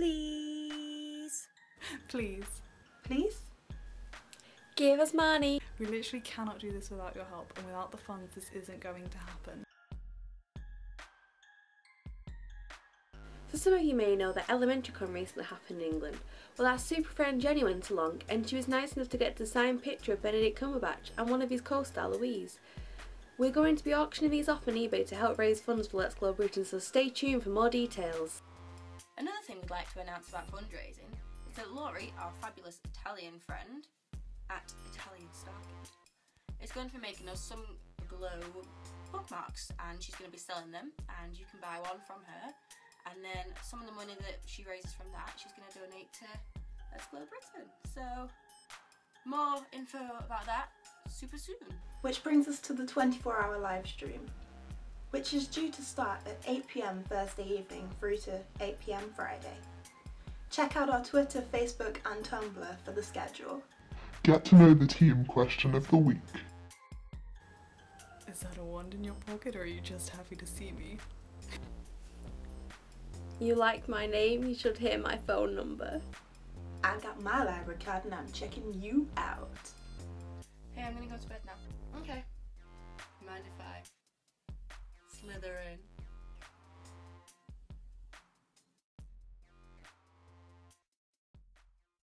Please. Please. Please? Give us money. We literally cannot do this without your help, and without the funds, this isn't going to happen. So some of you may know that ElementaryCon recently happened in England. Well our super friend Jenny went along and she was nice enough to get the signed picture of Benedict Cumberbatch and one of his co-star Louise. We're going to be auctioning these off on eBay to help raise funds for Let's Glow Britain so stay tuned for more details. Another thing we'd like to announce about fundraising is that Lori, our fabulous Italian friend at ItalianStarKid, is going to be making us some glow bookmarks and she's going to be selling them and you can buy one from her and then some of the money that she raises from that she's going to donate to Let's Glow Britain. So more info about that super soon. Which brings us to the 24 hour live stream, which is due to start at 8pm Thursday evening through to 8pm Friday. Check out our Twitter, Facebook and Tumblr for the schedule. Get to know the team question of the week. Is that a wand in your pocket, or are you just happy to see me? You like my name, you should hear my phone number. I got my library card and I'm checking you out. Hey, I'm gonna go to bed now. Okay. Mind if I slither in?